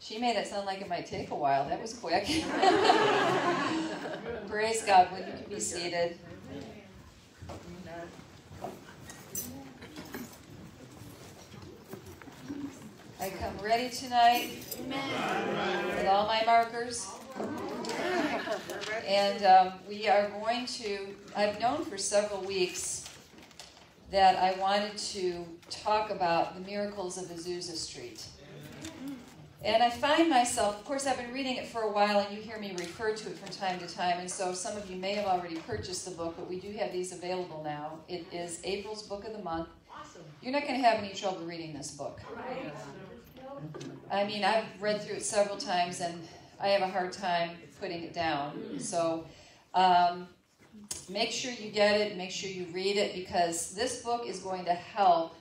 She made it sound like it might take a while. That was quick. Praise God. Would you be seated? I come ready tonight Amen. with all my markers. And um, we are going to, I've known for several weeks that I wanted to talk about the miracles of Azusa Street. And I find myself, of course, I've been reading it for a while, and you hear me refer to it from time to time. And so some of you may have already purchased the book, but we do have these available now. It is April's book of the month. You're not going to have any trouble reading this book. I mean, I've read through it several times, and I have a hard time putting it down. So um, make sure you get it, make sure you read it, because this book is going to help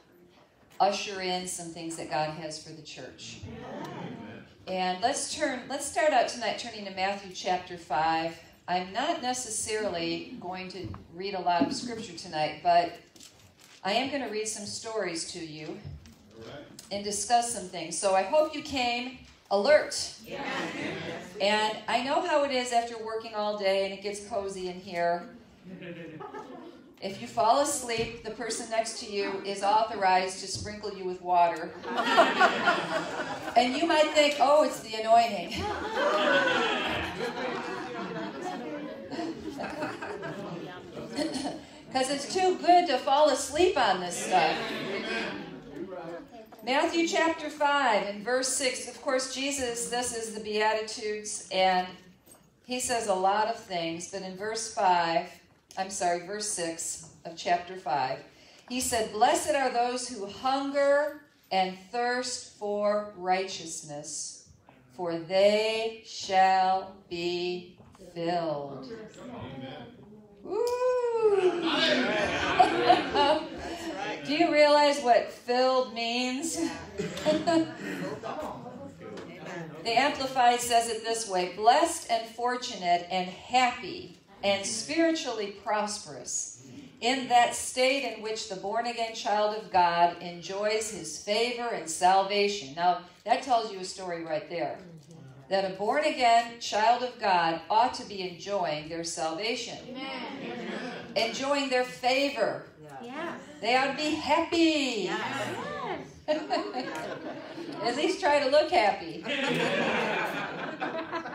usher in some things that God has for the church. And let's turn let's start out tonight turning to Matthew chapter 5. I'm not necessarily going to read a lot of scripture tonight, but I am going to read some stories to you and discuss some things. So I hope you came alert. Yeah. And I know how it is after working all day and it gets cozy in here. If you fall asleep, the person next to you is authorized to sprinkle you with water. and you might think, oh, it's the anointing. Because it's too good to fall asleep on this stuff. Matthew chapter 5 and verse 6. Of course, Jesus, this is the Beatitudes, and he says a lot of things, but in verse 5, I'm sorry, verse 6 of chapter 5. He said, Blessed are those who hunger and thirst for righteousness, for they shall be filled. Do you realize what filled means? the Amplified says it this way Blessed and fortunate and happy and spiritually prosperous in that state in which the born again child of God enjoys his favor and salvation. Now, that tells you a story right there. Mm-hmm. That a born again child of God ought to be enjoying their salvation, Amen. enjoying their favor. Yeah. They ought to be happy. Yes. At least try to look happy.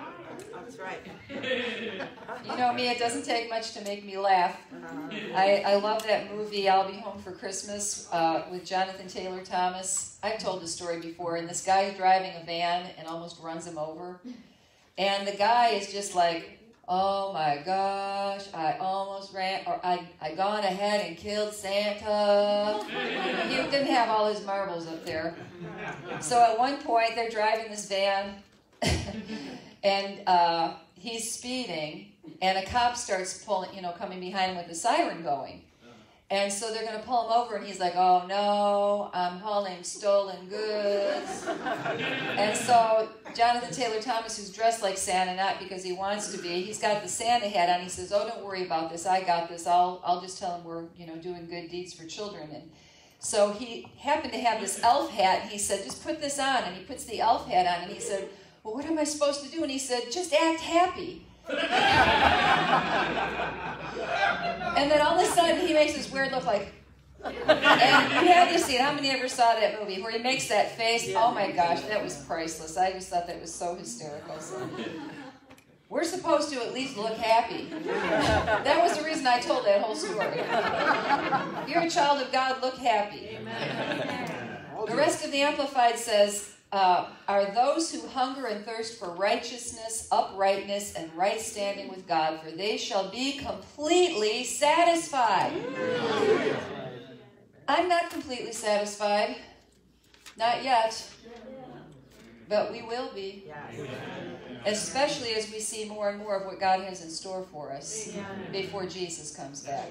Right. You know me, it doesn't take much to make me laugh. I, I love that movie, I'll Be Home for Christmas, uh, with Jonathan Taylor Thomas. I've told the story before, and this guy is driving a van and almost runs him over. And the guy is just like, oh my gosh, I almost ran, or I, I gone ahead and killed Santa. he didn't have all his marbles up there. So at one point, they're driving this van. And uh, he's speeding, and a cop starts pulling, you know, coming behind him with the siren going. And so they're going to pull him over, and he's like, "Oh no, I'm hauling stolen goods." and so Jonathan Taylor Thomas, who's dressed like Santa, not because he wants to be, he's got the Santa hat on. He says, "Oh, don't worry about this. I got this. I'll I'll just tell him we're you know doing good deeds for children." And so he happened to have this elf hat, and he said, "Just put this on." And he puts the elf hat on, and he said, well, what am I supposed to do? And he said, Just act happy. and then all of a sudden he makes this weird look like, and you have to see it. How many ever saw that movie where he makes that face? Oh my gosh, that was priceless. I just thought that was so hysterical. So, we're supposed to at least look happy. That was the reason I told that whole story. You're a child of God, look happy. Amen. The rest of the Amplified says, uh, are those who hunger and thirst for righteousness, uprightness, and right standing with God, for they shall be completely satisfied. I'm not completely satisfied. Not yet. But we will be. Especially as we see more and more of what God has in store for us before Jesus comes back.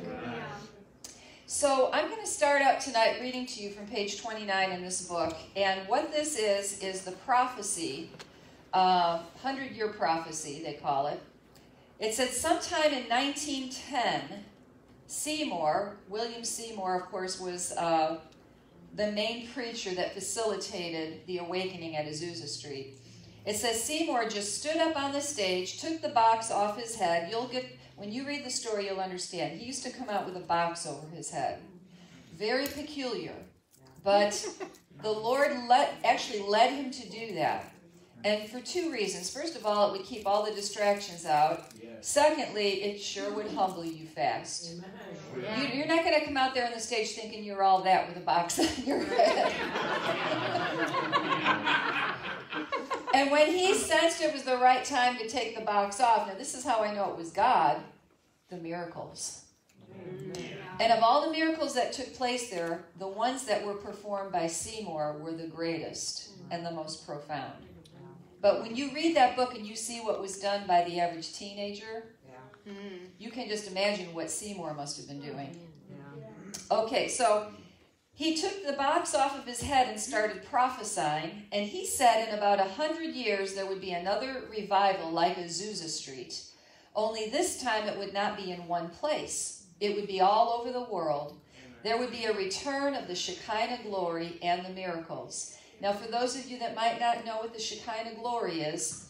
So I'm going to start out tonight reading to you from page 29 in this book. And what this is, is the prophecy, uh, 100 year prophecy, they call it. It said sometime in 1910, Seymour, William Seymour, of course, was uh, the main preacher that facilitated the awakening at Azusa Street. It says Seymour just stood up on the stage, took the box off his head. You'll get when you read the story, you'll understand. He used to come out with a box over his head. Very peculiar. But the Lord let actually led him to do that. And for two reasons. First of all, it would keep all the distractions out. Secondly, it sure would humble you fast. You, are not going to come out there on the stage thinking you're all that with a box on your head. and when he sensed it was the right time to take the box off, now this is how I know it was God the miracles. And of all the miracles that took place there, the ones that were performed by Seymour were the greatest and the most profound. But when you read that book and you see what was done by the average teenager, hmm. you can just imagine what Seymour must have been doing. Okay, so he took the box off of his head and started prophesying, and he said in about a hundred years there would be another revival like Azusa Street. Only this time it would not be in one place. It would be all over the world. There would be a return of the Shekinah glory and the miracles. Now, for those of you that might not know what the Shekinah glory is,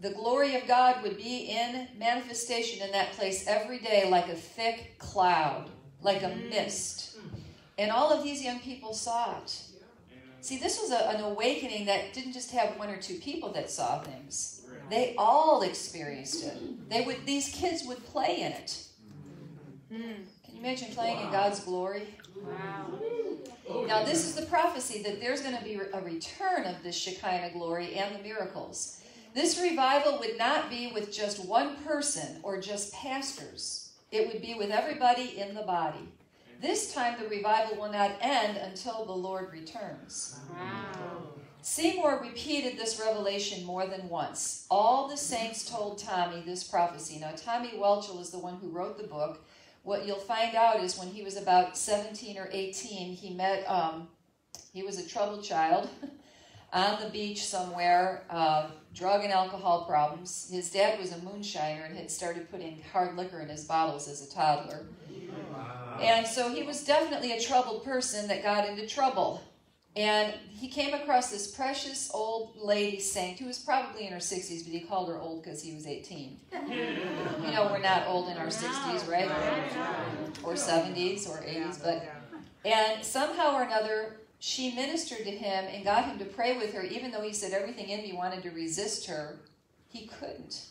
the glory of God would be in manifestation in that place every day like a thick cloud, like a mm. mist. Mm. And all of these young people saw it. See, this was a, an awakening that didn't just have one or two people that saw things. They all experienced it. They would these kids would play in it. Hmm. Can you imagine playing in God's glory? Wow. Now, this is the prophecy that there's going to be a return of this Shekinah glory and the miracles. This revival would not be with just one person or just pastors, it would be with everybody in the body. This time, the revival will not end until the Lord returns. Wow. Seymour repeated this revelation more than once. All the saints told Tommy this prophecy. Now, Tommy Welchel is the one who wrote the book. What you'll find out is when he was about 17 or 18, he met, um, he was a troubled child on the beach somewhere, uh, drug and alcohol problems. His dad was a moonshiner and had started putting hard liquor in his bottles as a toddler. And so he was definitely a troubled person that got into trouble. And he came across this precious old lady saint who was probably in her 60s, but he called her old because he was 18. you know, we're not old in our 60s, right? Or 70s or 80s, but. And somehow or another, she ministered to him and got him to pray with her, even though he said everything in me wanted to resist her. He couldn't.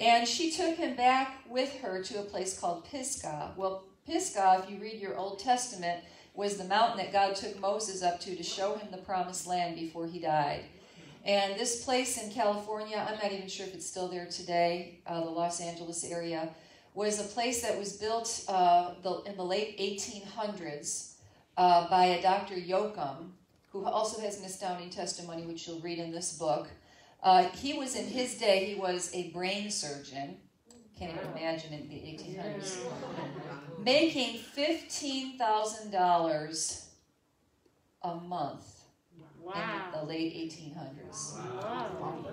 And she took him back with her to a place called Pisgah. Well, Pisgah, if you read your Old Testament, was the mountain that God took Moses up to to show him the promised land before he died. And this place in California, I'm not even sure if it's still there today, uh, the Los Angeles area, was a place that was built uh, the, in the late 1800s uh, by a Dr. Yoakum, who also has an astounding testimony, which you'll read in this book. Uh, he was in his day, he was a brain surgeon. Can't even imagine in the 1800s. Making $15,000 a month wow. in the late 1800s. Wow.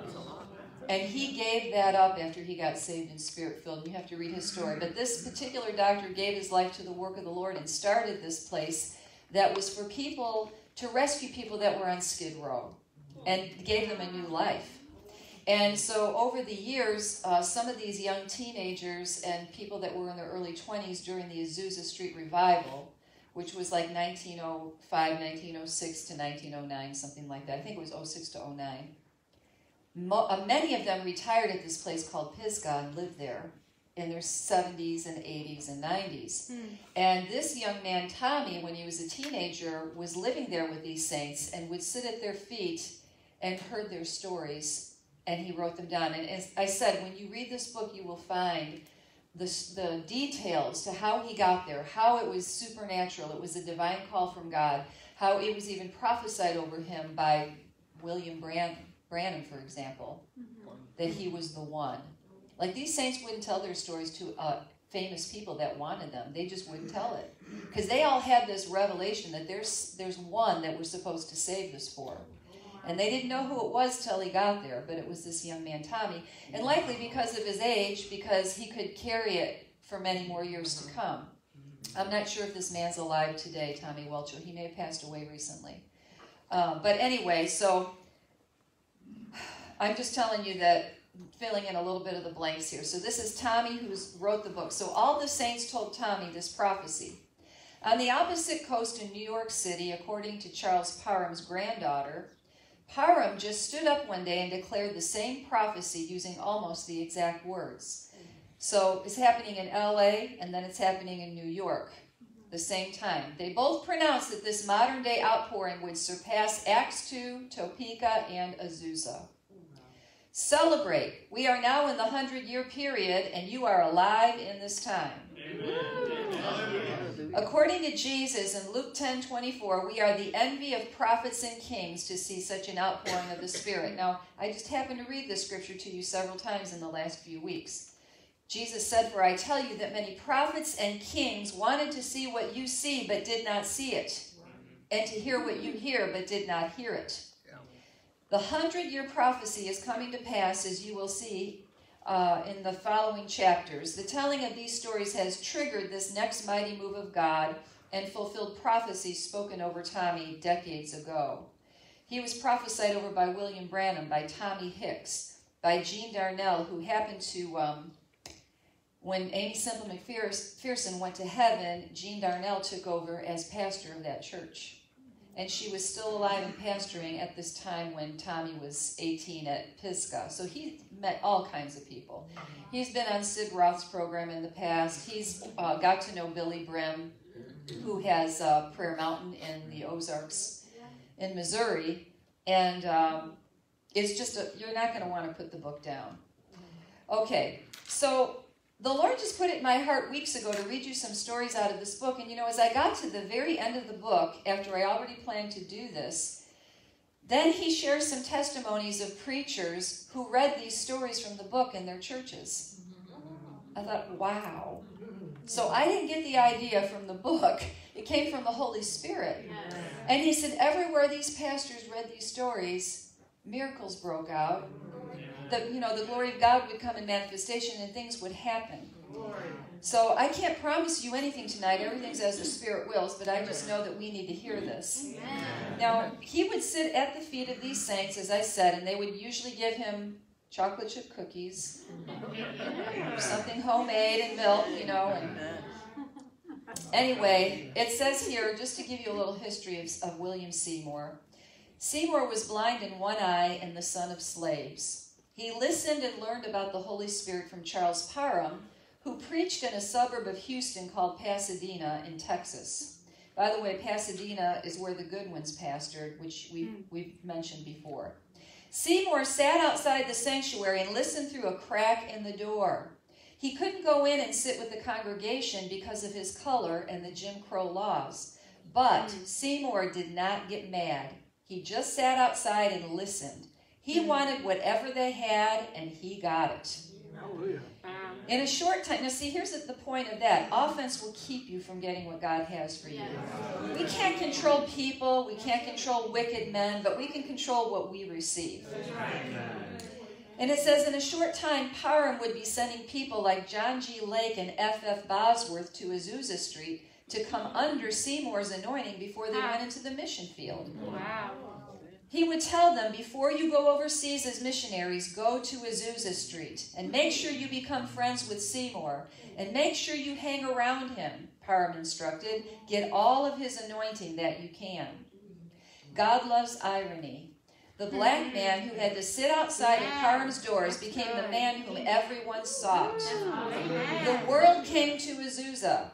And he gave that up after he got saved and spirit filled. You have to read his story. But this particular doctor gave his life to the work of the Lord and started this place that was for people to rescue people that were on Skid Row and gave them a new life. And so over the years, uh, some of these young teenagers and people that were in their early 20s during the Azusa Street Revival, which was like 1905, 1906 to 1909, something like that. I think it was 06 to 09. Mo- uh, many of them retired at this place called Pisgah and lived there in their 70s and 80s and 90s. Hmm. And this young man, Tommy, when he was a teenager, was living there with these saints and would sit at their feet and heard their stories and he wrote them down. And as I said, when you read this book, you will find the, the details to how he got there, how it was supernatural, it was a divine call from God, how it was even prophesied over him by William Brand, Branham, for example, mm-hmm. that he was the one. Like these saints wouldn't tell their stories to uh, famous people that wanted them. They just wouldn't tell it because they all had this revelation that there's there's one that we're supposed to save this for. And they didn't know who it was till he got there, but it was this young man, Tommy. And likely because of his age, because he could carry it for many more years to come. I'm not sure if this man's alive today, Tommy Welchel. He may have passed away recently. Uh, but anyway, so I'm just telling you that filling in a little bit of the blanks here. So this is Tommy who wrote the book. So all the saints told Tommy this prophecy. On the opposite coast in New York City, according to Charles Parham's granddaughter, Parham just stood up one day and declared the same prophecy using almost the exact words. So it's happening in LA and then it's happening in New York the same time. They both pronounced that this modern day outpouring would surpass Acts 2, Topeka, and Azusa. Celebrate. We are now in the hundred year period, and you are alive in this time. Amen. According to Jesus in Luke 10 24, we are the envy of prophets and kings to see such an outpouring of the Spirit. Now, I just happened to read this scripture to you several times in the last few weeks. Jesus said, For I tell you that many prophets and kings wanted to see what you see, but did not see it, and to hear what you hear, but did not hear it. The hundred year prophecy is coming to pass, as you will see uh, in the following chapters. The telling of these stories has triggered this next mighty move of God and fulfilled prophecies spoken over Tommy decades ago. He was prophesied over by William Branham, by Tommy Hicks, by Jean Darnell, who happened to, um, when Aimee Semple McPherson went to heaven, Jean Darnell took over as pastor of that church and she was still alive and pastoring at this time when Tommy was 18 at Pisgah. So he met all kinds of people. He's been on Sid Roth's program in the past. He's uh, got to know Billy Brim, who has uh, Prayer Mountain in the Ozarks in Missouri. And um, it's just, a, you're not going to want to put the book down. Okay, so the Lord just put it in my heart weeks ago to read you some stories out of this book. And you know, as I got to the very end of the book, after I already planned to do this, then he shares some testimonies of preachers who read these stories from the book in their churches. I thought, wow. So I didn't get the idea from the book, it came from the Holy Spirit. And he said, everywhere these pastors read these stories, miracles broke out that you know the glory of God would come in manifestation and things would happen. So I can't promise you anything tonight. Everything's as the Spirit wills, but I just know that we need to hear this. Now he would sit at the feet of these saints, as I said, and they would usually give him chocolate chip cookies, something homemade and milk, you know. And anyway, it says here, just to give you a little history of, of William Seymour. Seymour was blind in one eye and the son of slaves. He listened and learned about the Holy Spirit from Charles Parham, who preached in a suburb of Houston called Pasadena in Texas. By the way, Pasadena is where the Goodwins pastored, which we've, hmm. we've mentioned before. Seymour sat outside the sanctuary and listened through a crack in the door. He couldn't go in and sit with the congregation because of his color and the Jim Crow laws. But hmm. Seymour did not get mad. He just sat outside and listened. He wanted whatever they had, and he got it. In a short time, now see, here's the point of that. Offense will keep you from getting what God has for you. We can't control people, we can't control wicked men, but we can control what we receive. And it says, in a short time, Parham would be sending people like John G. Lake and F. F. Bosworth to Azusa Street to come under Seymour's anointing before they went into the mission field. Wow. He would tell them, before you go overseas as missionaries, go to Azusa Street and make sure you become friends with Seymour and make sure you hang around him, Parham instructed. Get all of his anointing that you can. God loves irony. The black man who had to sit outside of Parham's doors became the man whom everyone sought. The world came to Azusa.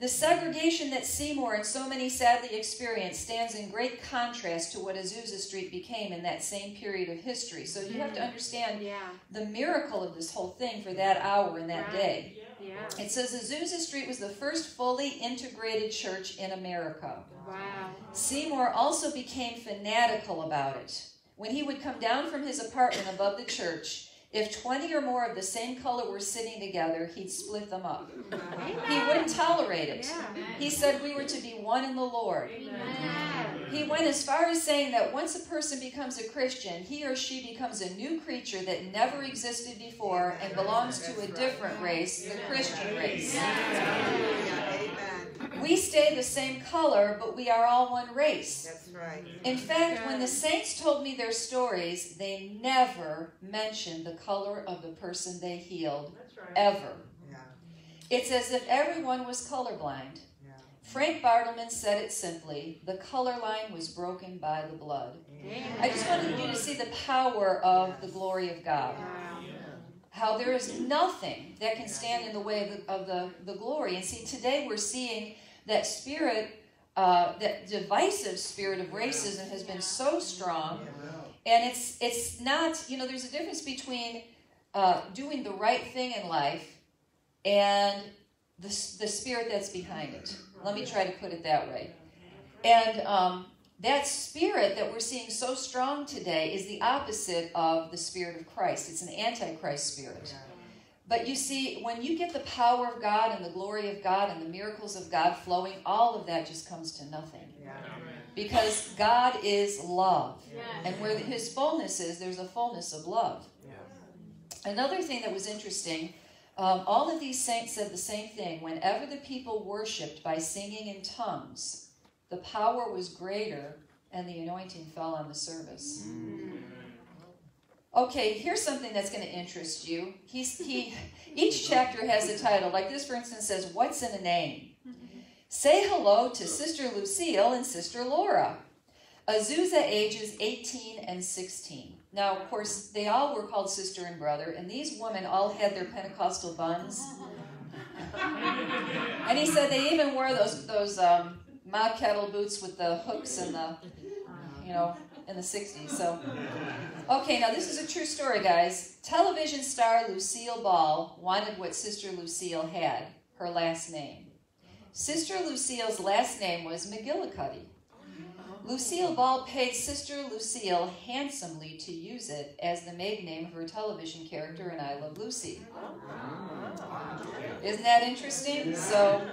The segregation that Seymour and so many sadly experienced stands in great contrast to what Azusa Street became in that same period of history. So you have to mm-hmm. understand yeah. the miracle of this whole thing for that hour and that right. day. Yeah. It says Azusa Street was the first fully integrated church in America. Wow. Seymour also became fanatical about it. When he would come down from his apartment above the church, if 20 or more of the same color were sitting together, he'd split them up. Amen. He wouldn't tolerate it. Yeah. He said we were to be one in the Lord. Amen. He went as far as saying that once a person becomes a Christian, he or she becomes a new creature that never existed before and belongs to a different race, the Christian race. We stay the same color, but we are all one race. That's right. In fact, when the saints told me their stories, they never mentioned the color of the person they healed, ever. Yeah. It's as if everyone was colorblind. Frank Bartleman said it simply the color line was broken by the blood. I just wanted you to see the power of the glory of God. How there is nothing that can stand in the way of the, of the, the glory. And see, today we're seeing that spirit, uh, that divisive spirit of racism has been so strong. And it's, it's not, you know, there's a difference between uh, doing the right thing in life and the, the spirit that's behind it. Let me try to put it that way. And um, that spirit that we're seeing so strong today is the opposite of the spirit of Christ. It's an antichrist spirit. But you see, when you get the power of God and the glory of God and the miracles of God flowing, all of that just comes to nothing. Because God is love. And where his fullness is, there's a fullness of love. Another thing that was interesting um, all of these saints said the same thing. Whenever the people worshiped by singing in tongues, the power was greater and the anointing fell on the service. Okay, here's something that's going to interest you. He's, he, each chapter has a title. Like this, for instance, says, What's in a Name? Say hello to Sister Lucille and Sister Laura. Azusa ages 18 and 16. Now, of course, they all were called sister and brother, and these women all had their Pentecostal buns. and he said they even wore those those um, mob kettle boots with the hooks and the, you know, in the 60s. So, okay, now this is a true story, guys. Television star Lucille Ball wanted what Sister Lucille had, her last name. Sister Lucille's last name was McGillicuddy. Lucille Ball paid Sister Lucille handsomely to use it as the maiden name of her television character in I Love Lucy. Isn't that interesting? So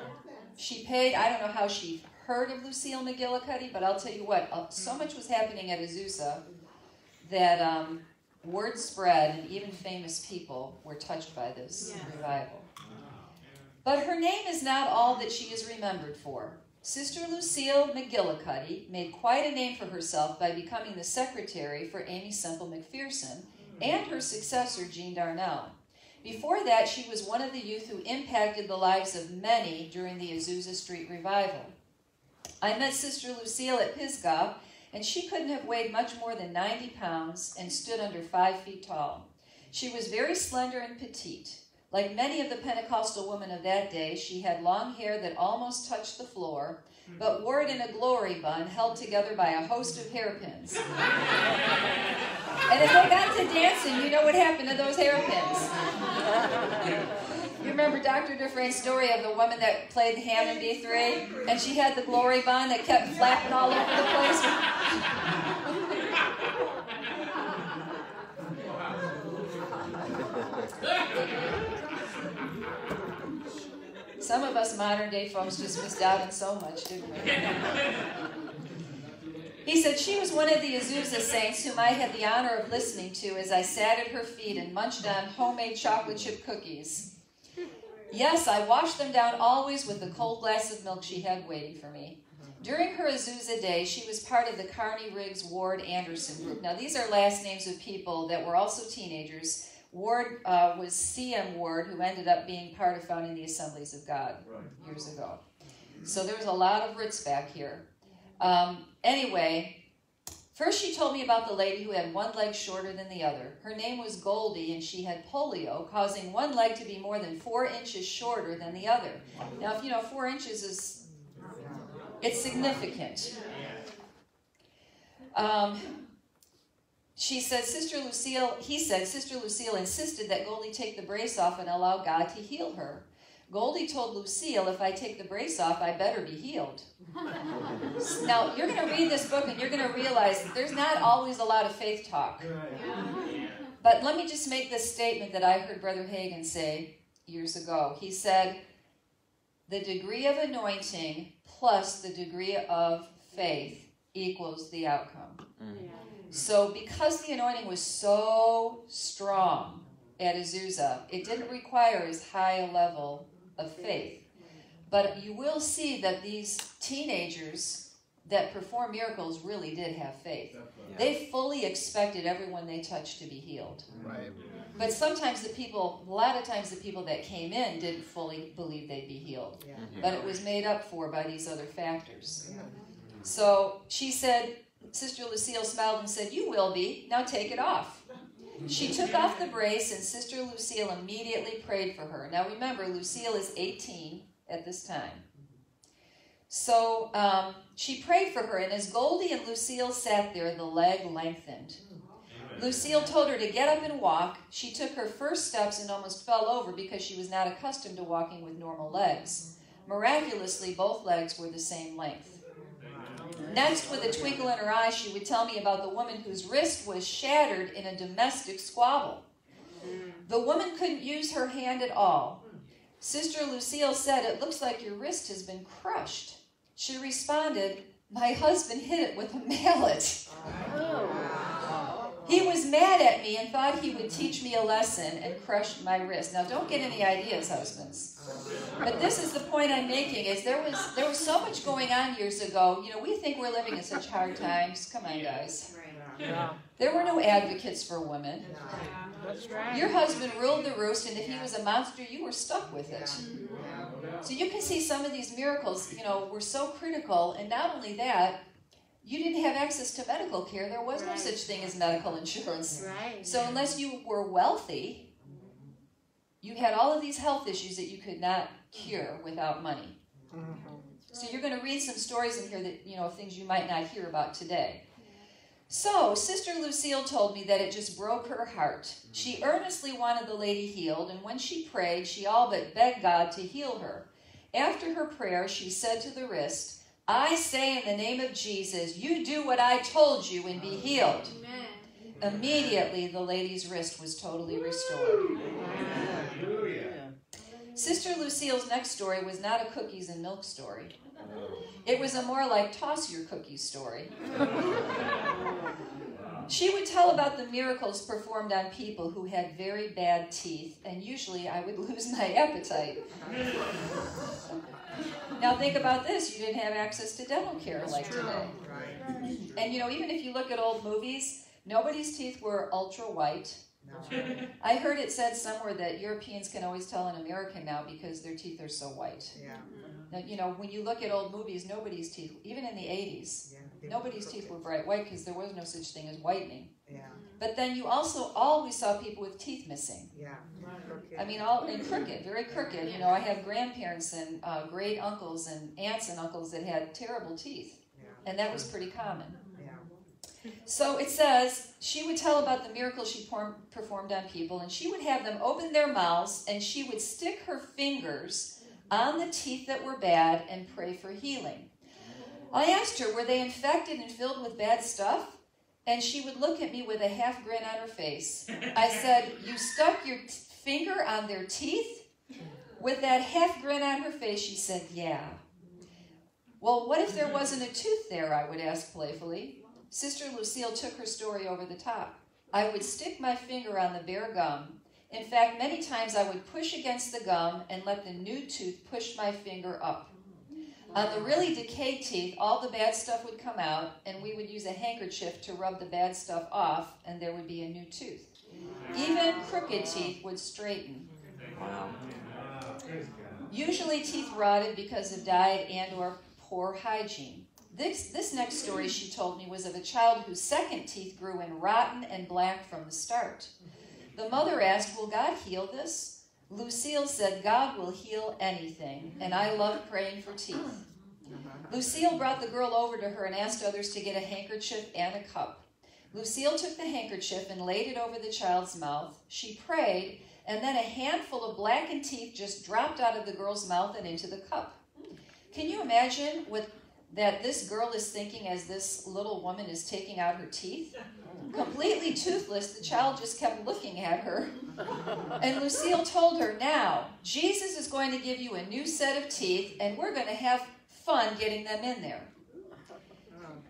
she paid, I don't know how she heard of Lucille McGillicuddy, but I'll tell you what, uh, so much was happening at Azusa that um, word spread and even famous people were touched by this revival. But her name is not all that she is remembered for. Sister Lucille McGillicuddy made quite a name for herself by becoming the secretary for Aimee Semple McPherson and her successor, Jean Darnell. Before that, she was one of the youth who impacted the lives of many during the Azusa Street revival. I met Sister Lucille at Pisgah, and she couldn't have weighed much more than 90 pounds and stood under five feet tall. She was very slender and petite. Like many of the Pentecostal women of that day, she had long hair that almost touched the floor, hmm. but wore it in a glory bun held together by a host of hairpins. and if they got to dancing, you know what happened to those hairpins. you remember Dr. Dufresne's story of the woman that played the Hammond B3, and she had the glory bun that kept flapping all over the place? Some of us modern day folks just missed out on so much, didn't we? He said she was one of the Azusa saints whom I had the honor of listening to as I sat at her feet and munched on homemade chocolate chip cookies. Yes, I washed them down always with the cold glass of milk she had waiting for me. During her Azusa day, she was part of the Carney Riggs Ward Anderson group. Now, these are last names of people that were also teenagers Ward uh, was C.M. Ward, who ended up being part of founding the Assemblies of God years ago. So there was a lot of Ritz back here. Um, anyway, first she told me about the lady who had one leg shorter than the other. Her name was Goldie, and she had polio, causing one leg to be more than four inches shorter than the other. Now, if you know, four inches is it's significant. Um, she said, Sister Lucille, he said, Sister Lucille insisted that Goldie take the brace off and allow God to heal her. Goldie told Lucille, if I take the brace off, I better be healed. now, you're going to read this book and you're going to realize that there's not always a lot of faith talk. But let me just make this statement that I heard Brother Hagin say years ago. He said, the degree of anointing plus the degree of faith equals the outcome. Mm. So, because the anointing was so strong at Azusa, it didn't require as high a level of faith. But you will see that these teenagers that perform miracles really did have faith. They fully expected everyone they touched to be healed. Right. But sometimes the people, a lot of times the people that came in didn't fully believe they'd be healed. Yeah. But it was made up for by these other factors. So she said, Sister Lucille smiled and said, You will be. Now take it off. She took off the brace, and Sister Lucille immediately prayed for her. Now remember, Lucille is 18 at this time. So um, she prayed for her, and as Goldie and Lucille sat there, the leg lengthened. Lucille told her to get up and walk. She took her first steps and almost fell over because she was not accustomed to walking with normal legs. Miraculously, both legs were the same length. Next, with a twinkle in her eye, she would tell me about the woman whose wrist was shattered in a domestic squabble. The woman couldn't use her hand at all. Sister Lucille said, It looks like your wrist has been crushed. She responded, My husband hit it with a mallet. Oh. He was mad at me and thought he would teach me a lesson and crushed my wrist. Now, don't get any ideas, husbands. But this is the point I'm making: is there was there was so much going on years ago. You know, we think we're living in such hard times. Come on, guys. There were no advocates for women. Your husband ruled the roost, and if he was a monster, you were stuck with it. So you can see some of these miracles. You know, were so critical, and not only that, you didn't have access to medical care. There was right. no such thing as medical insurance. Right. So unless you were wealthy, you had all of these health issues that you could not cure without money. Mm-hmm. So you're going to read some stories in here that you know things you might not hear about today. So, Sister Lucille told me that it just broke her heart. She earnestly wanted the lady healed, and when she prayed, she all but begged God to heal her. After her prayer, she said to the wrist, I say in the name of Jesus, you do what I told you and be healed. Amen. Immediately, the lady's wrist was totally restored. Sister Lucille's next story was not a cookies and milk story. It was a more like toss your cookies story. She would tell about the miracles performed on people who had very bad teeth, and usually I would lose my appetite. Now think about this: you didn't have access to dental care like today. And you know, even if you look at old movies, nobody's teeth were ultra white. I heard it said somewhere that Europeans can always tell an American now because their teeth are so white. Yeah. Now, you know, when you look at old movies, nobody's teeth, even in the 80s, yeah, nobody's teeth were bright white because there was no such thing as whitening. Yeah. But then you also always saw people with teeth missing. Yeah. I mean, all and crooked, very crooked. You know, I have grandparents and uh, great uncles and aunts and uncles that had terrible teeth, yeah. and that was pretty common. Yeah. So it says she would tell about the miracles she performed on people, and she would have them open their mouths, and she would stick her fingers on the teeth that were bad and pray for healing. I asked her, were they infected and filled with bad stuff? And she would look at me with a half grin on her face. I said, You stuck your finger on their teeth? With that half grin on her face, she said, Yeah. Well, what if there wasn't a tooth there? I would ask playfully. Sister Lucille took her story over the top. I would stick my finger on the bare gum. In fact, many times I would push against the gum and let the new tooth push my finger up. On the really decayed teeth, all the bad stuff would come out, and we would use a handkerchief to rub the bad stuff off, and there would be a new tooth. Even crooked teeth would straighten. Usually teeth rotted because of diet and or poor hygiene. This, this next story she told me was of a child whose second teeth grew in rotten and black from the start. The mother asked, Will God heal this? Lucille said, God will heal anything, and I love praying for teeth. Mm-hmm. Lucille brought the girl over to her and asked others to get a handkerchief and a cup. Lucille took the handkerchief and laid it over the child's mouth. She prayed, and then a handful of blackened teeth just dropped out of the girl's mouth and into the cup. Can you imagine what that this girl is thinking as this little woman is taking out her teeth? Completely toothless, the child just kept looking at her. And Lucille told her, Now, Jesus is going to give you a new set of teeth, and we're going to have fun getting them in there.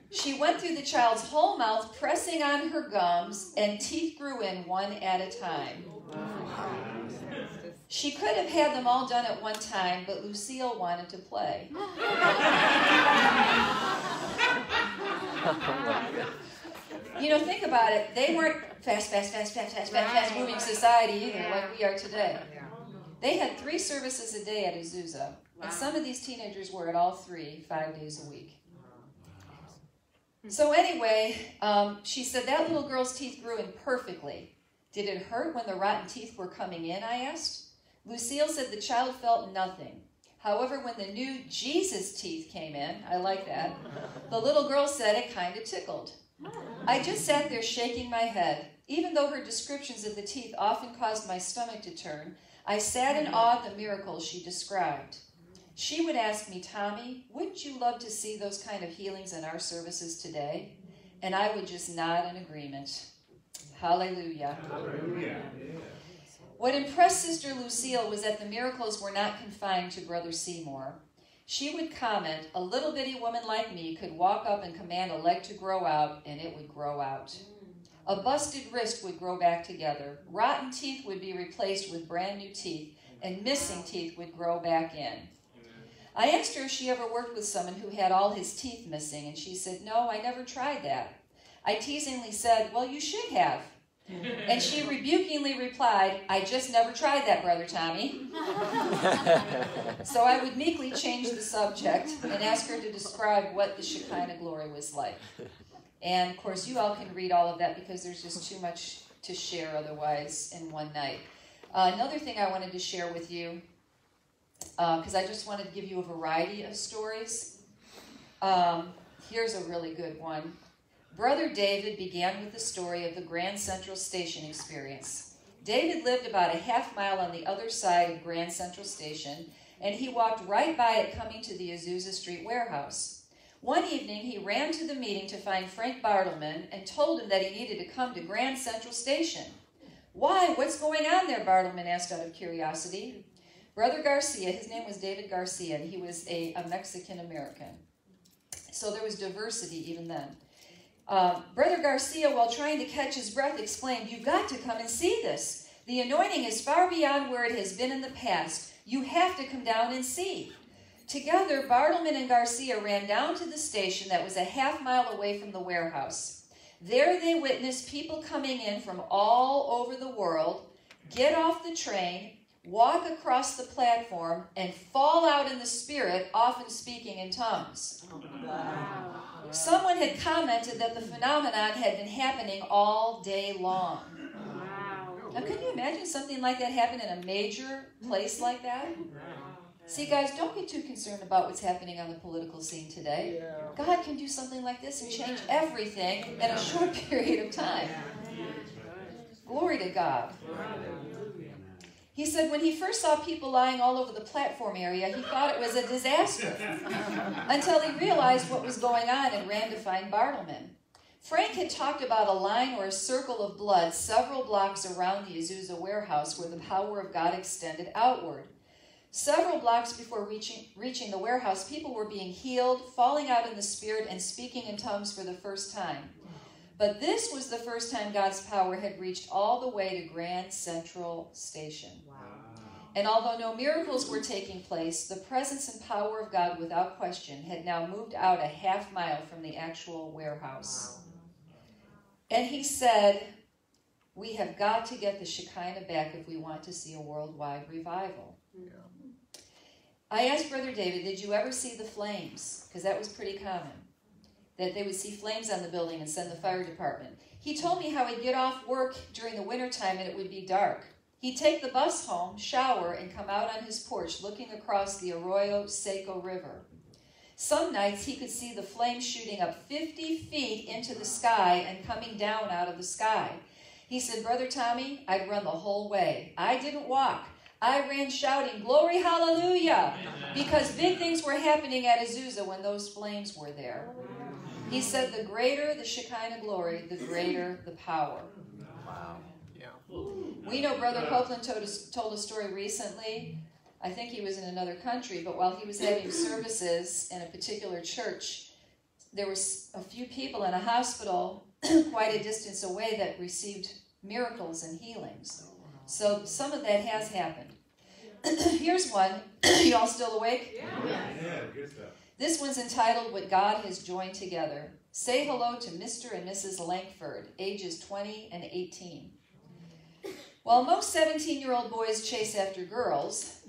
She went through the child's whole mouth, pressing on her gums, and teeth grew in one at a time. She could have had them all done at one time, but Lucille wanted to play. Oh you know, think about it. They weren't fast, fast, fast, fast, fast, fast, fast moving society either, like we are today. They had three services a day at Azusa, and some of these teenagers were at all three, five days a week. So, anyway, um, she said that little girl's teeth grew in perfectly. Did it hurt when the rotten teeth were coming in? I asked. Lucille said the child felt nothing. However, when the new Jesus teeth came in, I like that, the little girl said it kind of tickled. I just sat there shaking my head. Even though her descriptions of the teeth often caused my stomach to turn, I sat in awe at the miracles she described. She would ask me, Tommy, wouldn't you love to see those kind of healings in our services today? And I would just nod in agreement. Hallelujah. Hallelujah. What impressed Sister Lucille was that the miracles were not confined to Brother Seymour. She would comment, A little bitty woman like me could walk up and command a leg to grow out, and it would grow out. A busted wrist would grow back together. Rotten teeth would be replaced with brand new teeth, and missing teeth would grow back in. I asked her if she ever worked with someone who had all his teeth missing, and she said, No, I never tried that. I teasingly said, Well, you should have. And she rebukingly replied, I just never tried that, Brother Tommy. so I would meekly change the subject and ask her to describe what the Shekinah glory was like. And of course, you all can read all of that because there's just too much to share otherwise in one night. Uh, another thing I wanted to share with you, because uh, I just wanted to give you a variety of stories. Um, here's a really good one. Brother David began with the story of the Grand Central Station experience. David lived about a half mile on the other side of Grand Central Station, and he walked right by it coming to the Azusa Street warehouse. One evening, he ran to the meeting to find Frank Bartleman and told him that he needed to come to Grand Central Station. Why? What's going on there? Bartleman asked out of curiosity. Brother Garcia, his name was David Garcia, and he was a, a Mexican American. So there was diversity even then. Uh, Brother Garcia, while trying to catch his breath, exclaimed, You've got to come and see this. The anointing is far beyond where it has been in the past. You have to come down and see. Together, Bartleman and Garcia ran down to the station that was a half mile away from the warehouse. There they witnessed people coming in from all over the world, get off the train, walk across the platform, and fall out in the spirit, often speaking in tongues. Wow. Someone had commented that the phenomenon had been happening all day long. Wow. Now, can you imagine something like that happen in a major place like that? See, guys, don't get too concerned about what's happening on the political scene today. God can do something like this and change everything in a short period of time. Glory to God. He said when he first saw people lying all over the platform area, he thought it was a disaster until he realized what was going on and ran to find Bartleman. Frank had talked about a line or a circle of blood several blocks around the Azusa warehouse where the power of God extended outward. Several blocks before reaching, reaching the warehouse, people were being healed, falling out in the Spirit, and speaking in tongues for the first time. But this was the first time God's power had reached all the way to Grand Central Station. Wow. And although no miracles were taking place, the presence and power of God, without question, had now moved out a half mile from the actual warehouse. Wow. And he said, We have got to get the Shekinah back if we want to see a worldwide revival. Yeah. I asked Brother David, Did you ever see the flames? Because that was pretty common that they would see flames on the building and send the fire department. He told me how he'd get off work during the wintertime and it would be dark. He'd take the bus home, shower, and come out on his porch looking across the Arroyo Seco River. Some nights he could see the flames shooting up 50 feet into the sky and coming down out of the sky. He said, Brother Tommy, I'd run the whole way. I didn't walk. I ran shouting, Glory, hallelujah, because big things were happening at Azusa when those flames were there. He said, the greater the Shekinah glory, the greater the power. Wow. Yeah. We know Brother Copeland told, us, told a story recently. I think he was in another country, but while he was having services in a particular church, there was a few people in a hospital quite a distance away that received miracles and healings. So some of that has happened. Here's one. Y'all still awake? Yeah. Yeah, good stuff. This one's entitled What God Has Joined Together. Say hello to Mr. and Mrs. Langford, ages 20 and 18. While most 17 year old boys chase after girls,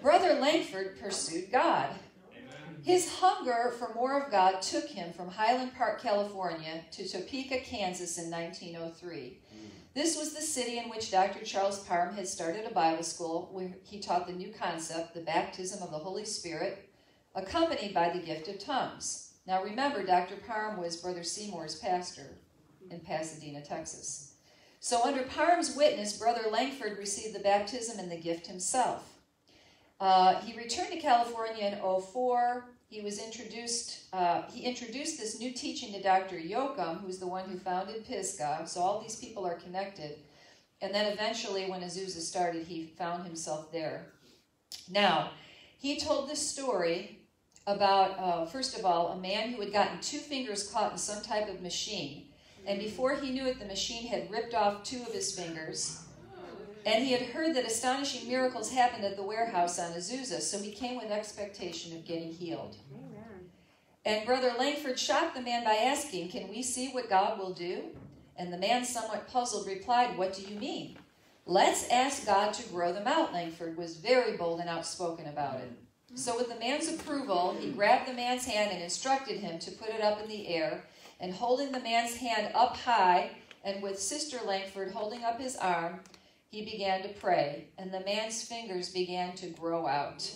Brother Langford pursued God. His hunger for more of God took him from Highland Park, California to Topeka, Kansas in 1903. This was the city in which Dr. Charles Parham had started a Bible school where he taught the new concept, the baptism of the Holy Spirit, accompanied by the gift of tongues. Now remember, Dr. Parham was Brother Seymour's pastor in Pasadena, Texas. So under Parham's witness, Brother Langford received the baptism and the gift himself. Uh, he returned to California in 04. He was introduced. Uh, he introduced this new teaching to Dr. Yoakum, who's the one who founded Pisgah. So all these people are connected. And then eventually, when Azusa started, he found himself there. Now, he told this story about, uh, first of all, a man who had gotten two fingers caught in some type of machine. And before he knew it, the machine had ripped off two of his fingers. And he had heard that astonishing miracles happened at the warehouse on Azusa, so he came with expectation of getting healed. And Brother Langford shocked the man by asking, Can we see what God will do? And the man, somewhat puzzled, replied, What do you mean? Let's ask God to grow them out. Langford was very bold and outspoken about it. So, with the man's approval, he grabbed the man's hand and instructed him to put it up in the air. And holding the man's hand up high, and with Sister Langford holding up his arm, he began to pray, and the man's fingers began to grow out.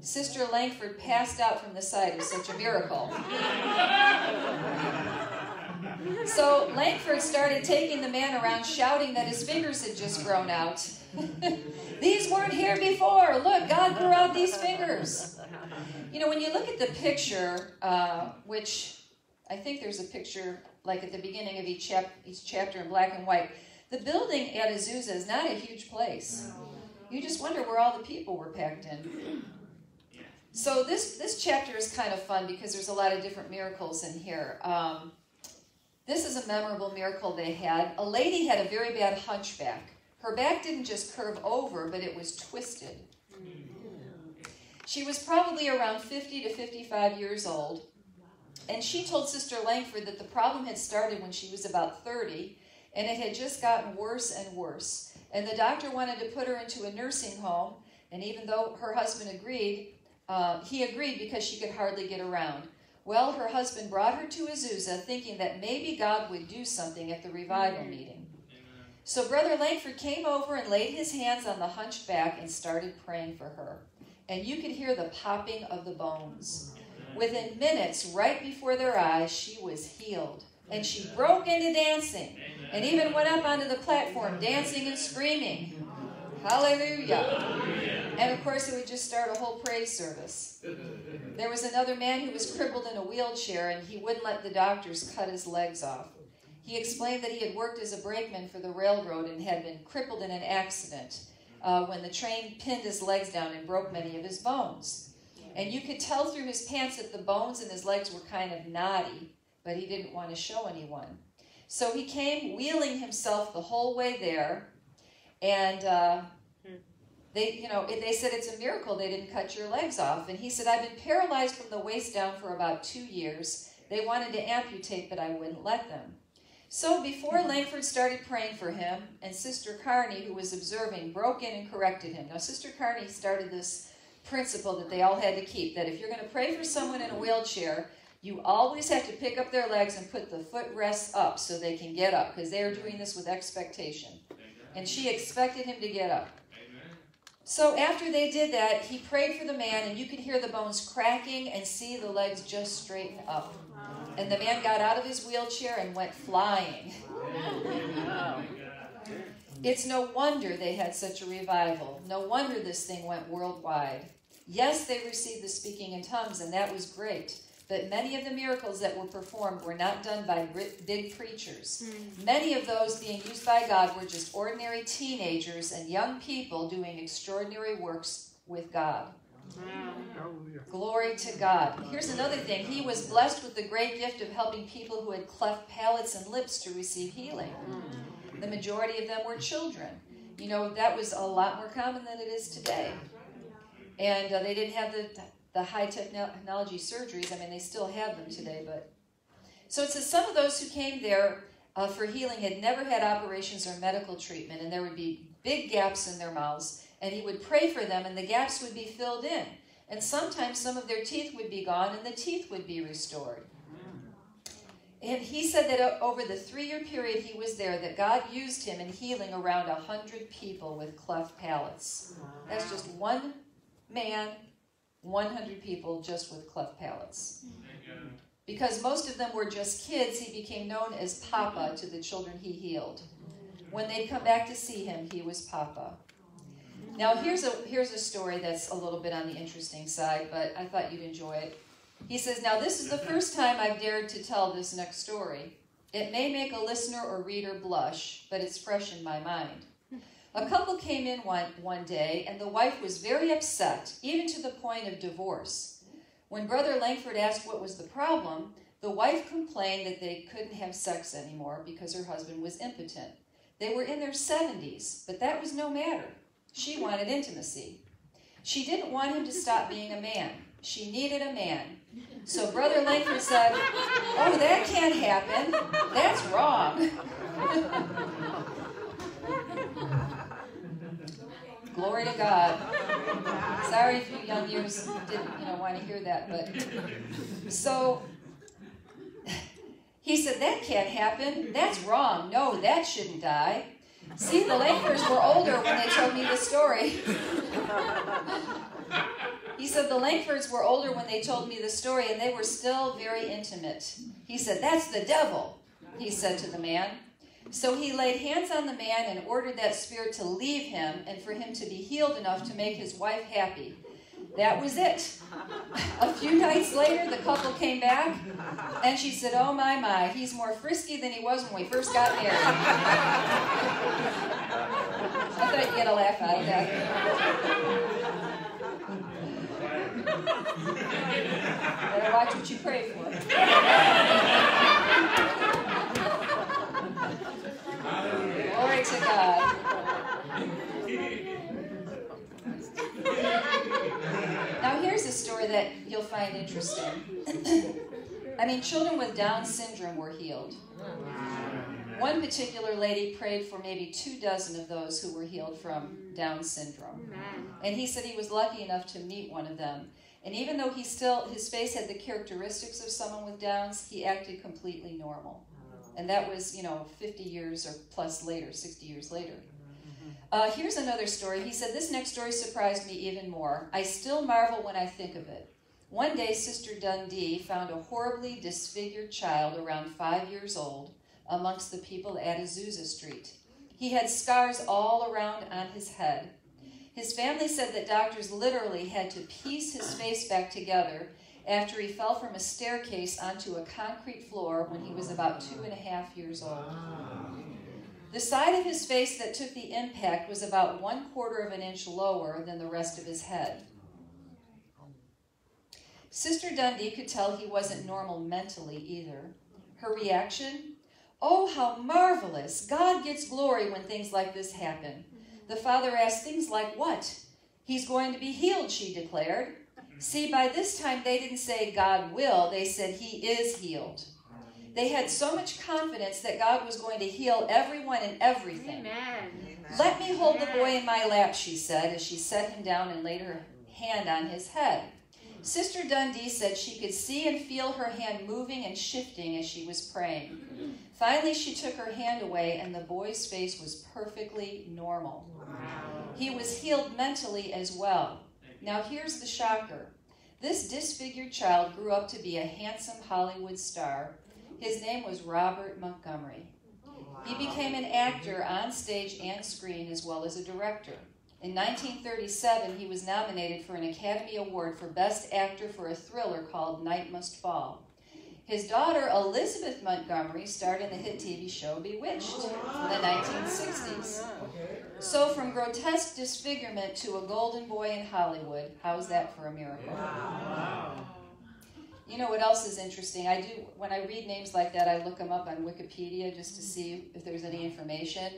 Sister Langford passed out from the sight of such a miracle. So Langford started taking the man around, shouting that his fingers had just grown out. these weren't here before. Look, God grew out these fingers. You know, when you look at the picture, uh, which I think there's a picture like at the beginning of each, chap- each chapter in black and white, the building at Azusa is not a huge place. You just wonder where all the people were packed in. So this this chapter is kind of fun because there's a lot of different miracles in here. Um, this is a memorable miracle they had. A lady had a very bad hunchback. Her back didn't just curve over, but it was twisted. She was probably around 50 to 55 years old. And she told Sister Langford that the problem had started when she was about 30, and it had just gotten worse and worse. And the doctor wanted to put her into a nursing home, and even though her husband agreed, uh, he agreed because she could hardly get around. Well, her husband brought her to Azusa, thinking that maybe God would do something at the revival meeting. So Brother Langford came over and laid his hands on the hunched back and started praying for her. And you could hear the popping of the bones. Within minutes, right before their eyes, she was healed. And she broke into dancing and even went up onto the platform dancing and screaming. Hallelujah. And of course, it would just start a whole praise service. There was another man who was crippled in a wheelchair and he wouldn't let the doctors cut his legs off. He explained that he had worked as a brakeman for the railroad and had been crippled in an accident uh, when the train pinned his legs down and broke many of his bones. And you could tell through his pants that the bones in his legs were kind of knotty, but he didn't want to show anyone. So he came wheeling himself the whole way there, and uh, they, you know, they said it's a miracle they didn't cut your legs off. And he said, I've been paralyzed from the waist down for about two years. They wanted to amputate, but I wouldn't let them. So before Langford started praying for him, and Sister Carney, who was observing, broke in and corrected him. Now, Sister Carney started this principle that they all had to keep that if you're going to pray for someone in a wheelchair, you always have to pick up their legs and put the footrests up so they can get up because they are doing this with expectation. And she expected him to get up. So after they did that, he prayed for the man, and you could hear the bones cracking and see the legs just straighten up. And the man got out of his wheelchair and went flying. It's no wonder they had such a revival. No wonder this thing went worldwide. Yes, they received the speaking in tongues, and that was great. But many of the miracles that were performed were not done by big preachers. Hmm. Many of those being used by God were just ordinary teenagers and young people doing extraordinary works with God. Glory to God. Here's another thing. He was blessed with the great gift of helping people who had cleft palates and lips to receive healing. The majority of them were children. You know, that was a lot more common than it is today. And uh, they didn't have the, the high technology surgeries. I mean, they still have them today, but. So it says some of those who came there uh, for healing had never had operations or medical treatment, and there would be big gaps in their mouths, and he would pray for them, and the gaps would be filled in. And sometimes some of their teeth would be gone, and the teeth would be restored. And he said that over the three year period he was there, that God used him in healing around 100 people with cleft palates. That's just one man, 100 people just with cleft palates. Because most of them were just kids, he became known as Papa to the children he healed. When they'd come back to see him, he was Papa. Now, here's a, here's a story that's a little bit on the interesting side, but I thought you'd enjoy it. He says, Now, this is the mm-hmm. first time I've dared to tell this next story. It may make a listener or reader blush, but it's fresh in my mind. A couple came in one, one day, and the wife was very upset, even to the point of divorce. When Brother Langford asked what was the problem, the wife complained that they couldn't have sex anymore because her husband was impotent. They were in their 70s, but that was no matter. She wanted intimacy. She didn't want him to stop being a man. She needed a man. So Brother Langford said, Oh, that can't happen. That's wrong. Glory to God. Sorry if you young years didn't you know, want to hear that, but so he said, That can't happen. That's wrong. No, that shouldn't die. See, the Langfords were older when they told me the story. he said the Langfords were older when they told me the story, and they were still very intimate. He said, That's the devil, he said to the man. So he laid hands on the man and ordered that spirit to leave him and for him to be healed enough to make his wife happy. That was it. A few nights later, the couple came back, and she said, Oh my, my, he's more frisky than he was when we first got married. I thought you'd get a laugh out of that. Better watch what you pray for. Story that you'll find interesting. I mean, children with Down syndrome were healed. One particular lady prayed for maybe two dozen of those who were healed from Down syndrome. And he said he was lucky enough to meet one of them. And even though he still his face had the characteristics of someone with Downs, he acted completely normal. And that was, you know, 50 years or plus later, 60 years later. Uh, here's another story. He said, This next story surprised me even more. I still marvel when I think of it. One day, Sister Dundee found a horribly disfigured child around five years old amongst the people at Azusa Street. He had scars all around on his head. His family said that doctors literally had to piece his face back together after he fell from a staircase onto a concrete floor when he was about two and a half years old. The side of his face that took the impact was about one quarter of an inch lower than the rest of his head. Sister Dundee could tell he wasn't normal mentally either. Her reaction? Oh, how marvelous! God gets glory when things like this happen. The father asked things like, What? He's going to be healed, she declared. See, by this time they didn't say God will, they said He is healed. They had so much confidence that God was going to heal everyone and everything. Amen. Let me hold the boy in my lap, she said, as she set him down and laid her hand on his head. Sister Dundee said she could see and feel her hand moving and shifting as she was praying. Finally, she took her hand away, and the boy's face was perfectly normal. He was healed mentally as well. Now, here's the shocker this disfigured child grew up to be a handsome Hollywood star his name was Robert Montgomery. He became an actor on stage and screen as well as a director. In 1937, he was nominated for an Academy Award for Best Actor for a thriller called Night Must Fall. His daughter, Elizabeth Montgomery, starred in the hit TV show Bewitched in the 1960s. So, from grotesque disfigurement to a golden boy in Hollywood, how's that for a miracle? You know what else is interesting? I do when I read names like that, I look them up on Wikipedia just to see if there's any information.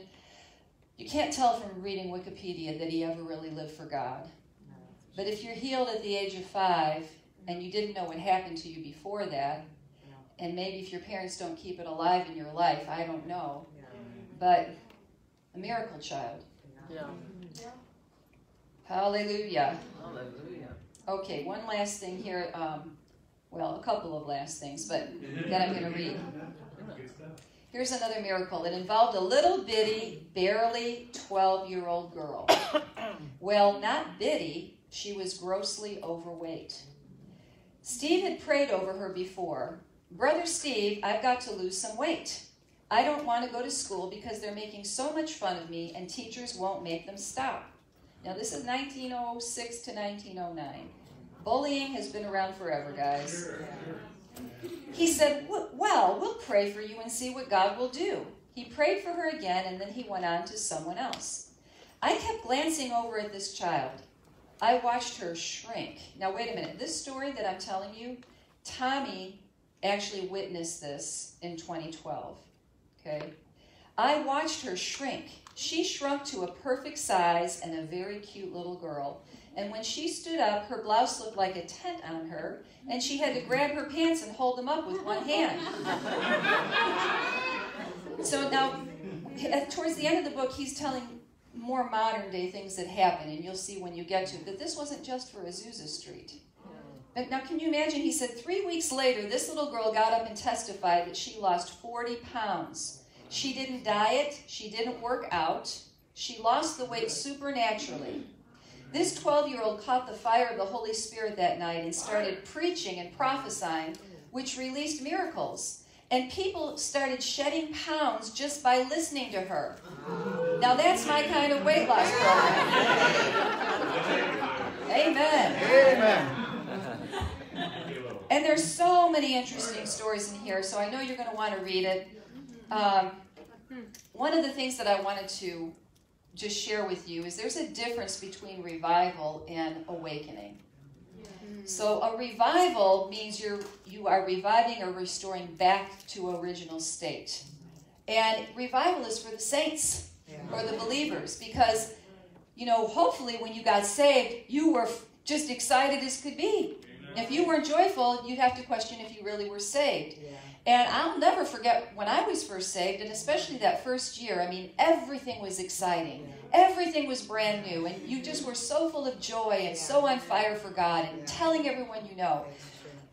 You can't tell from reading Wikipedia that he ever really lived for God. But if you're healed at the age of five and you didn't know what happened to you before that, and maybe if your parents don't keep it alive in your life, I don't know. But a miracle child. Yeah. Hallelujah. Hallelujah. Okay, one last thing here. Um, well, a couple of last things, but that I'm going to read. Here's another miracle. It involved a little bitty, barely 12 year old girl. Well, not bitty, she was grossly overweight. Steve had prayed over her before. Brother Steve, I've got to lose some weight. I don't want to go to school because they're making so much fun of me and teachers won't make them stop. Now, this is 1906 to 1909. Bullying has been around forever, guys. He said, Well, we'll pray for you and see what God will do. He prayed for her again and then he went on to someone else. I kept glancing over at this child. I watched her shrink. Now, wait a minute. This story that I'm telling you, Tommy actually witnessed this in 2012. Okay? I watched her shrink. She shrunk to a perfect size and a very cute little girl. And when she stood up, her blouse looked like a tent on her, and she had to grab her pants and hold them up with one hand. so now, towards the end of the book, he's telling more modern day things that happen, and you'll see when you get to it that this wasn't just for Azusa Street. Now, can you imagine? He said three weeks later, this little girl got up and testified that she lost 40 pounds. She didn't diet, she didn't work out, she lost the weight supernaturally. This 12 year old caught the fire of the Holy Spirit that night and started preaching and prophesying, which released miracles. And people started shedding pounds just by listening to her. Now, that's my kind of weight loss program. Amen. Amen. And there's so many interesting stories in here, so I know you're going to want to read it. Um, one of the things that I wanted to just share with you is there's a difference between revival and awakening. Hmm. So a revival means you're you are reviving or restoring back to original state. And revival is for the saints or the believers because you know, hopefully when you got saved, you were just excited as could be. If you weren't joyful, you'd have to question if you really were saved. Yeah. And I'll never forget when I was first saved, and especially that first year. I mean, everything was exciting, everything was brand new, and you just were so full of joy and so on fire for God and telling everyone you know.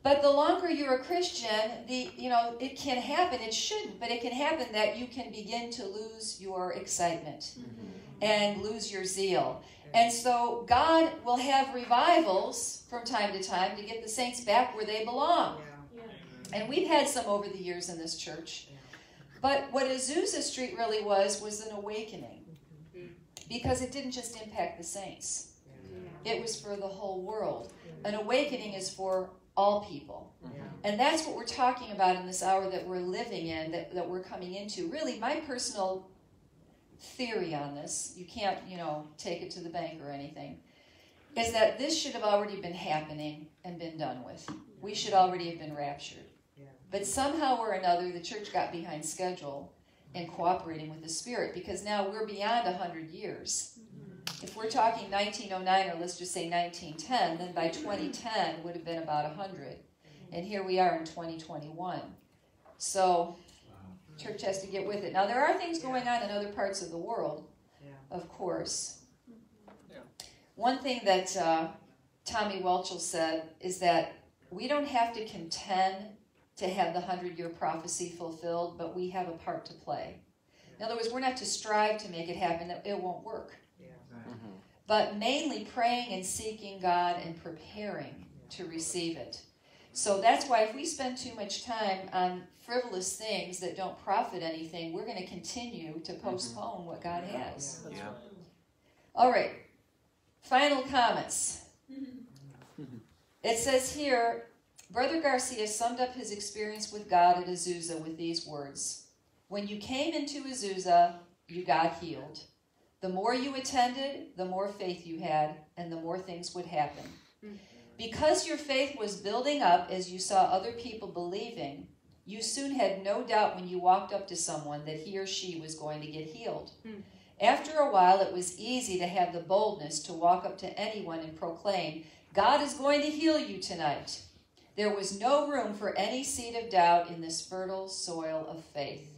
But the longer you're a Christian, the you know it can happen. It shouldn't, but it can happen that you can begin to lose your excitement mm-hmm. and lose your zeal. And so God will have revivals from time to time to get the saints back where they belong. And we've had some over the years in this church. But what Azusa Street really was, was an awakening. Because it didn't just impact the saints, it was for the whole world. An awakening is for all people. And that's what we're talking about in this hour that we're living in, that, that we're coming into. Really, my personal theory on this, you can't, you know, take it to the bank or anything, is that this should have already been happening and been done with. We should already have been raptured. But somehow or another, the church got behind schedule in cooperating with the Spirit because now we're beyond 100 years. If we're talking 1909 or let's just say 1910, then by 2010 would have been about 100. And here we are in 2021. So, church has to get with it. Now, there are things going on in other parts of the world, of course. One thing that uh, Tommy Welchel said is that we don't have to contend to have the hundred year prophecy fulfilled, but we have a part to play. In other words, we're not to strive to make it happen, it won't work. Mm-hmm. But mainly praying and seeking God and preparing to receive it. So that's why if we spend too much time on frivolous things that don't profit anything, we're going to continue to mm-hmm. postpone what God has. Yeah. All right. Final comments. Mm-hmm. It says here Brother Garcia summed up his experience with God at Azusa with these words When you came into Azusa, you got healed. The more you attended, the more faith you had, and the more things would happen. Because your faith was building up as you saw other people believing, you soon had no doubt when you walked up to someone that he or she was going to get healed. Hmm. After a while, it was easy to have the boldness to walk up to anyone and proclaim, God is going to heal you tonight. There was no room for any seed of doubt in this fertile soil of faith.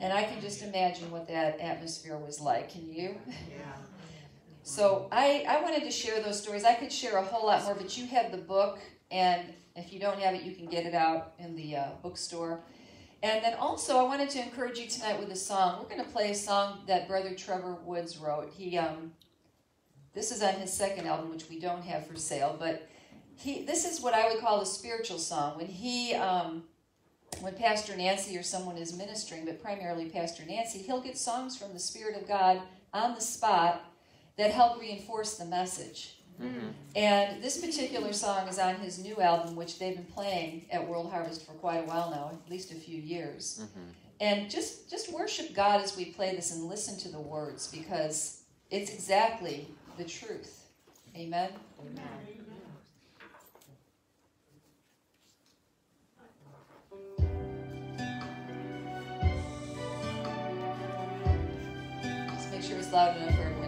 And I can just imagine what that atmosphere was like. Can you? Yeah. So I, I wanted to share those stories. I could share a whole lot more, but you have the book, and if you don't have it, you can get it out in the uh, bookstore. And then also, I wanted to encourage you tonight with a song. We're going to play a song that Brother Trevor Woods wrote. He, um, this is on his second album, which we don't have for sale, but he, this is what I would call a spiritual song. When he, um, when Pastor Nancy or someone is ministering, but primarily Pastor Nancy, he'll get songs from the Spirit of God on the spot that help reinforce the message. And this particular song is on his new album, which they've been playing at World Harvest for quite a while now, at least a few years. And just just worship God as we play this and listen to the words because it's exactly the truth. Amen. Just loud enough for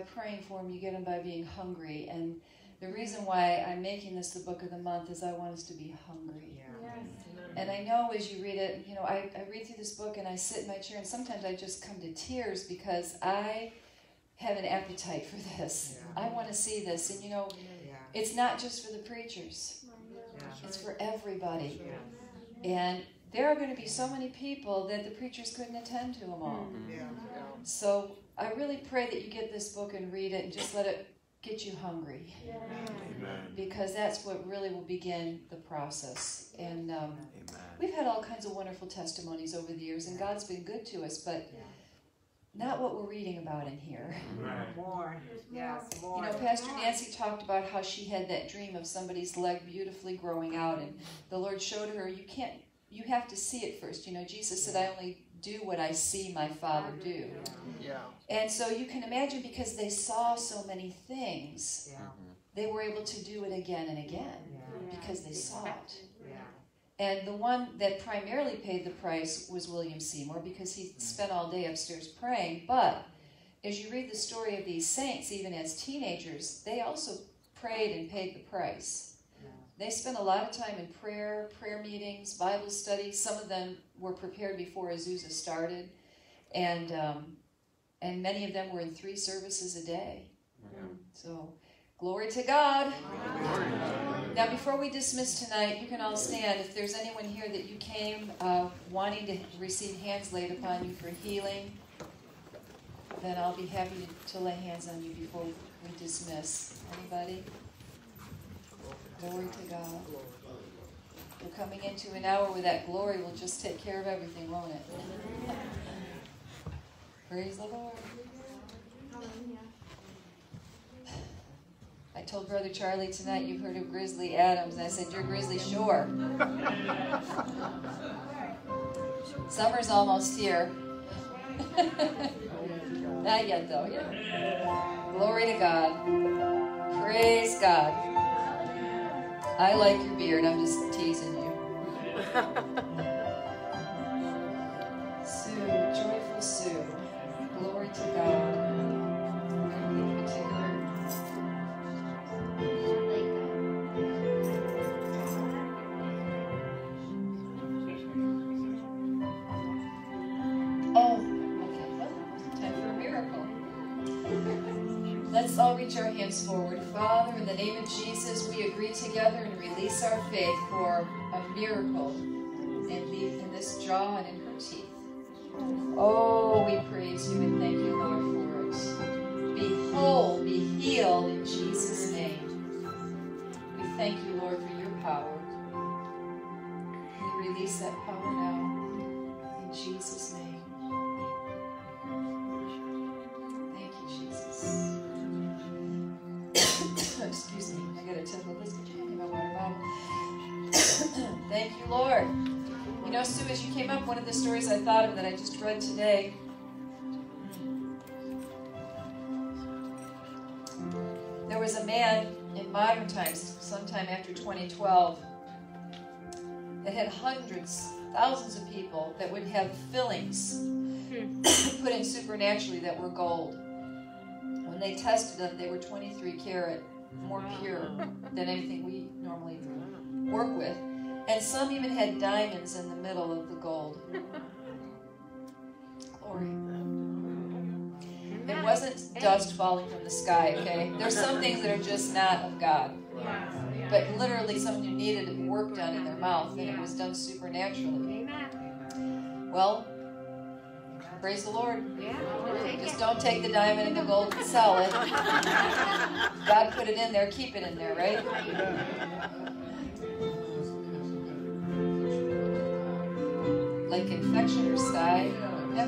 by praying for them, you get them by being hungry. And the reason why I'm making this the book of the month is I want us to be hungry. And I know as you read it, you know, I, I read through this book and I sit in my chair and sometimes I just come to tears because I have an appetite for this. I want to see this. And you know, it's not just for the preachers, it's for everybody. And there are going to be so many people that the preachers couldn't attend to them all. So I really pray that you get this book and read it and just let it get you hungry. Because that's what really will begin the process. And um, we've had all kinds of wonderful testimonies over the years, and God's been good to us, but not what we're reading about in here. More, yes, You know, Pastor Nancy talked about how she had that dream of somebody's leg beautifully growing out, and the Lord showed her, you can't, you have to see it first. You know, Jesus said, I only do what I see my Father do. Yeah. And so you can imagine because they saw so many things, Yeah, they were able to do it again and again yeah, because they saw it. yeah. And the one that primarily paid the price was William Seymour because he mm. spent all day upstairs praying. But as you read the story of these saints, even as teenagers, they also prayed and paid the price. They spent a lot of time in prayer, prayer meetings, Bible studies. Some of them were prepared before Azusa started, and um, and many of them were in three services a day. So, glory to God. Now, before we dismiss tonight, you can all stand. If there's anyone here that you came uh, wanting to receive hands laid upon you for healing, then I'll be happy to, to lay hands on you before we dismiss. Anybody? Glory to God. We're coming into an hour where that glory will just take care of everything, won't it? Praise the Lord. I told Brother Charlie tonight, you've heard of Grizzly Adams. I said, You're Grizzly Shore. Summer's almost here. Not yet, though. Yeah. Glory to God. Praise God. I like your beard. I'm just teasing you. Sue, joyful Sue. Glory to God. Anything in particular? Oh, okay. Time for a miracle. Let's all reach our hands forward. Father, in the name of Jesus, we agree together release our faith for a miracle in, the, in this jaw and in her teeth. Oh, know, Sue, as you came up, one of the stories I thought of that I just read today. There was a man in modern times, sometime after 2012, that had hundreds, thousands of people that would have fillings hmm. put in supernaturally that were gold. When they tested them, they were 23 karat, more pure than anything we normally work with. And some even had diamonds in the middle of the gold. Glory. It wasn't dust falling from the sky, okay? There's some things that are just not of God. But literally, someone who needed work done in their mouth, and it was done supernaturally. Well, praise the Lord. Just don't take the diamond and the gold and sell it. God put it in there, keep it in there, right? Like infection or sty. No,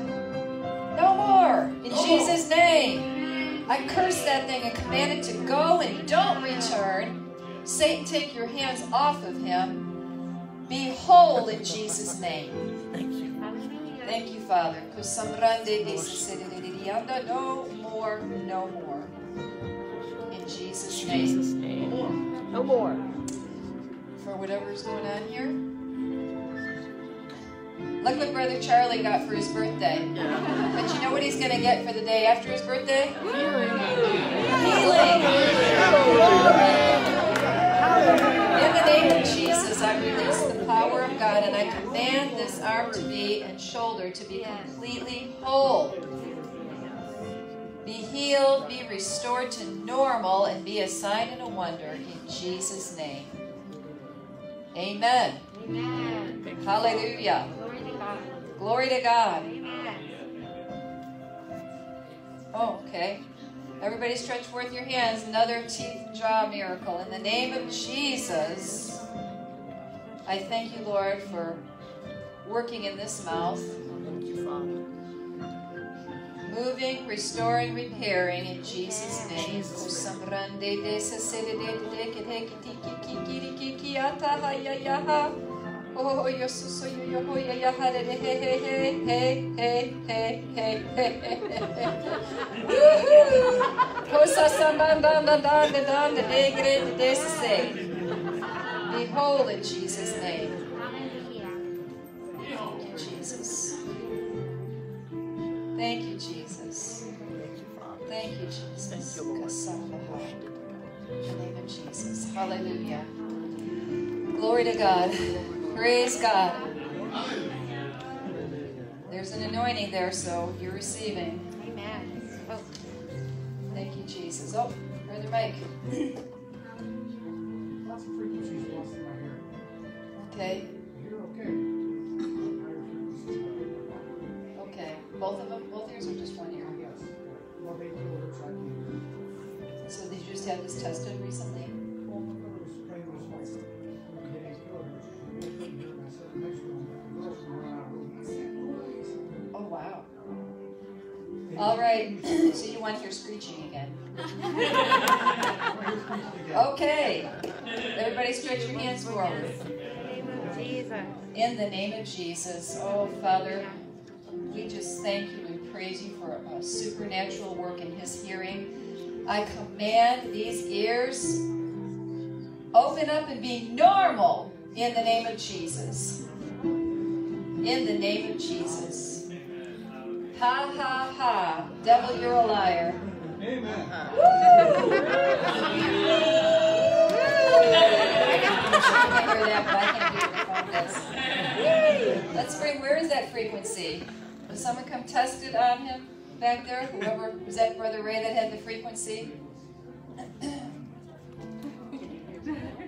no more. Jesus' name. I curse that thing and command it to go and don't return. Satan, take your hands off of him. Be whole in Jesus' name. Thank you. Thank you, Father. No more, no more. In Jesus' name. No more. For whatever's going on here. Look what Brother Charlie got for his birthday. But you know what he's going to get for the day after his birthday? Healing. In the name of Jesus, I release the power of God and I command this arm to be and shoulder to be completely whole. Be healed, be restored to normal, and be a sign and a wonder in Jesus' name. Amen. Amen. Hallelujah. Glory to God. Glory to God. Amen. Oh, okay. Everybody stretch forth your hands. Another teeth jaw miracle. In the name of Jesus, I thank you, Lord, for working in this mouth. Moving, restoring, repairing in Jesus' name. Oh, yo so so yo yo ho ya ya ha de de he he he he he he he he Woohoo! Kosa san dan dan dan dan dan dan de de gre de de se se. Behold in Jesus' name. Hallelujah. Thank you, Jesus. Thank you, Jesus. Thank you, Jesus. In the name of Jesus. Hallelujah. Glory to God. Praise God. There's an anointing there, so you're receiving. Amen. Oh, Thank you, Jesus. Oh, Brother Mike. Lots stretch your hands forward. in the name of Jesus. In the name of Jesus, oh Father, we just thank you and praise you for a supernatural work in his hearing. I command these ears open up and be normal in the name of Jesus. In the name of Jesus. Ha ha ha. Devil, you're a liar. Amen. I can't hear that, but I can do it the phone does. Let's bring, where is that frequency? Will someone come test it on him back there? Whoever, was that Brother Ray that had the frequency?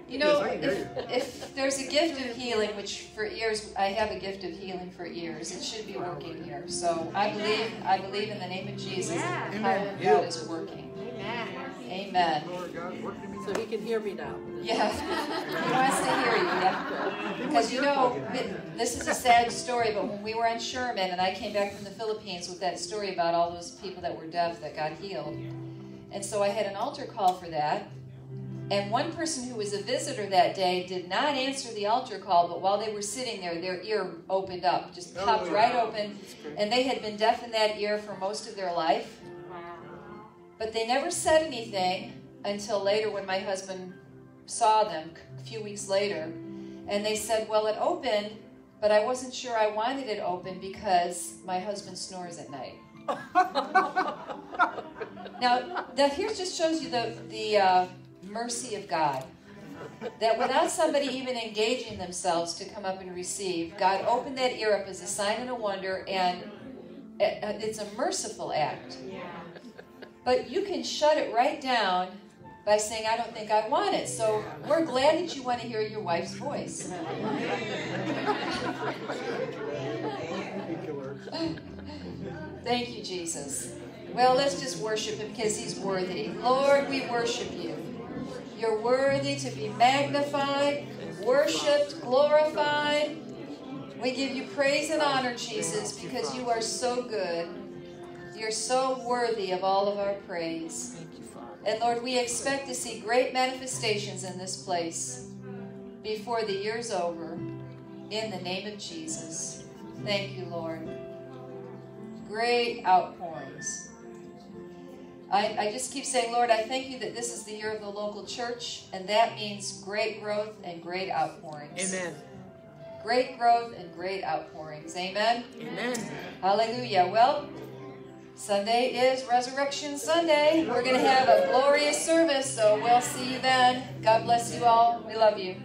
You know, if, if there's a gift of healing, which for ears, I have a gift of healing for ears, it should be working here. So I believe, I believe in the name of Jesus that the power of God is working. Amen. Amen. So he can hear me now. Yeah, he wants to hear you. Yeah, because you know this is a sad story. But when we were on Sherman, and I came back from the Philippines with that story about all those people that were deaf that got healed, and so I had an altar call for that. And one person who was a visitor that day did not answer the altar call, but while they were sitting there, their ear opened up, just popped right open, and they had been deaf in that ear for most of their life. Wow. But they never said anything until later when my husband saw them a few weeks later. And they said, Well, it opened, but I wasn't sure I wanted it open because my husband snores at night. now, that here just shows you the, the uh, mercy of God. That without somebody even engaging themselves to come up and receive, God opened that ear up as a sign and a wonder, and it's a merciful act. Yeah. But you can shut it right down by saying, I don't think I want it. So we're glad that you want to hear your wife's voice. Thank you, Jesus. Well, let's just worship him because he's worthy. Lord, we worship you. You're worthy to be magnified, worshiped, glorified. We give you praise and honor, Jesus, because you are so good. You're so worthy of all of our praise. Thank you, Father. And Lord, we expect to see great manifestations in this place before the year's over. In the name of Jesus. Thank you, Lord. Great outpourings. I, I just keep saying, Lord, I thank you that this is the year of the local church, and that means great growth and great outpourings. Amen. Great growth and great outpourings. Amen. Amen. Hallelujah. Well, Sunday is Resurrection Sunday. We're going to have a glorious service, so we'll see you then. God bless you all. We love you.